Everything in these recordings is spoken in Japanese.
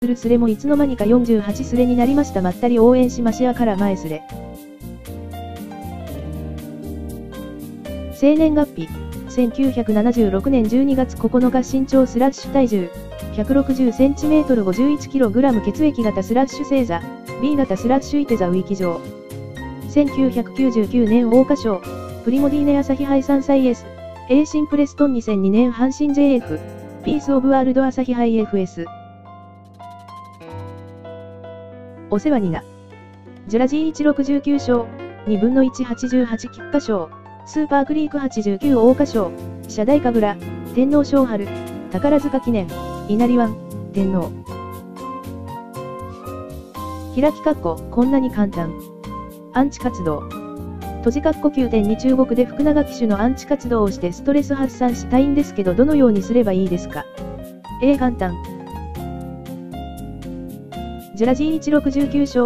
するスレもいつの間にか48スレになりました。まったり応援しましやから前スレ。生年月日、1976年12月9日身長スラッシュ体重、160cm 51kg 血液型スラッシュ星座、B 型スラッシュイテザウィキ上。1999年桜花賞、プリモディーネ朝日杯3歳 S、A シンプレストン2002年阪神 JF、ピースオブワールド朝日杯 FS。お世話にな。ジュラジー169勝、2分の188菊花賞、スーパークリーク89桜花賞、社大神楽、天皇賞春、宝塚記念、稲荷湾、天皇。開き括弧、こんなに簡単。アンチ活動。閉じ括弧9点に中国で福永騎手のアンチ活動をしてストレス発散したいんですけどどのようにすればいいですか ?A 簡単。ジュラジー169勝、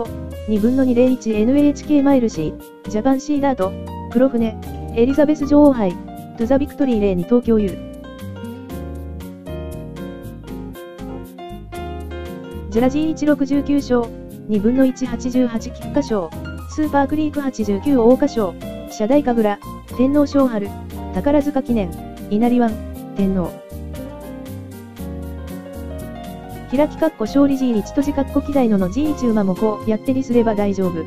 2分の 201NHK マイルシー、ジャパンシーダート、黒船、エリザベス女王杯、トゥザビクトリーレーに東京 U。ジュラジー169勝、2分の188菊花賞、スーパークリーク89桜花賞、社大神楽、天皇賞春、宝塚記念、稲荷湾、天皇。開きかっこ勝利 G1 とじかっこ機台のの G1 馬もこうやってりすれば大丈夫。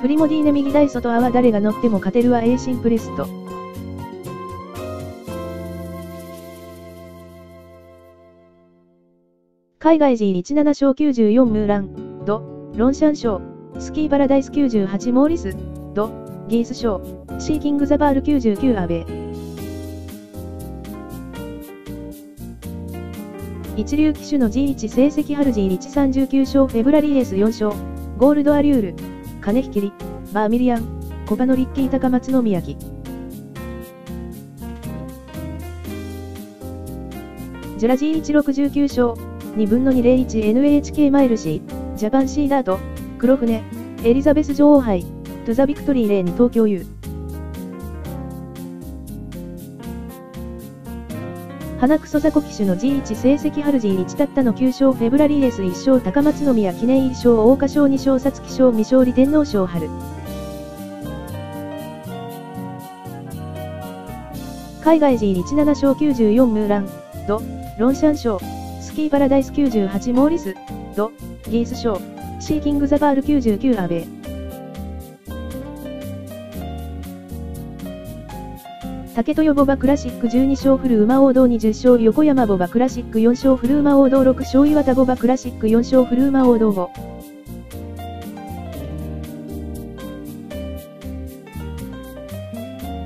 プリモディーネ右台外は誰が乗っても勝てるは A シンプレスト。海外 G17 勝94ムーラン、ド、ロンシャン賞、スキーパラダイス98モーリス、ド、ギース賞、シーキングザバール99アベ一流騎手の G1 成績ハル G139 勝フェブラリーエス4勝、ゴールドアリュール、金引きり、バーミリアン、コバノリッキー高松宮城。ジュラ G169 勝、2分の 201NHK マイルシー、ジャパンシーダート、黒船、エリザベス女王杯、トゥザビクトリーレーに東京 U。花クソザコ騎手の G1 成績ハル G1 たったの9勝フェブラリーレース1勝高松宮記念1勝桜花賞2勝皐月賞未勝利天皇賞春。海外 G17 勝94ムーラン、ド、ロンシャン賞、スキーパラダイス98モーリス、ド、ギース賞、シーキングザバール99アベ竹豊ボバクラシック12勝フル馬王道20勝横山ボバクラシック4勝フル馬王道6勝岩田ボバクラシック4勝フル馬王道5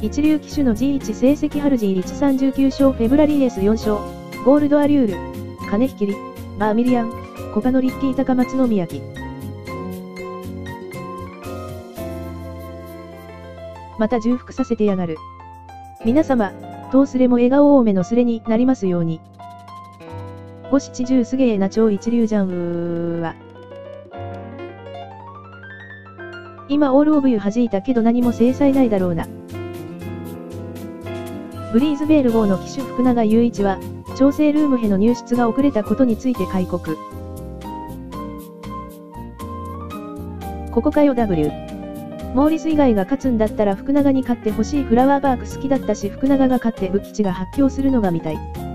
一流騎手の G1 成績ハル G139 勝フェブラリーエス4勝ゴールドアリュール。金引きり。バーミリアン。コカノリッキー高松宮城。また重複させてやがる。皆様、どうすれも笑顔多めのすれになりますように。五七十すげえな超一流じゃんうーわ。今オールオブユ弾いたけど何も制裁ないだろうな。ブリーズベール号の騎手福永雄一は、調整ルームへの入室が遅れたことについて開国。ここかよ W。モーリス以外が勝つんだったら福永に勝ってほしいフラワーバーク好きだったし福永が勝って武吉が発狂するのが見たい。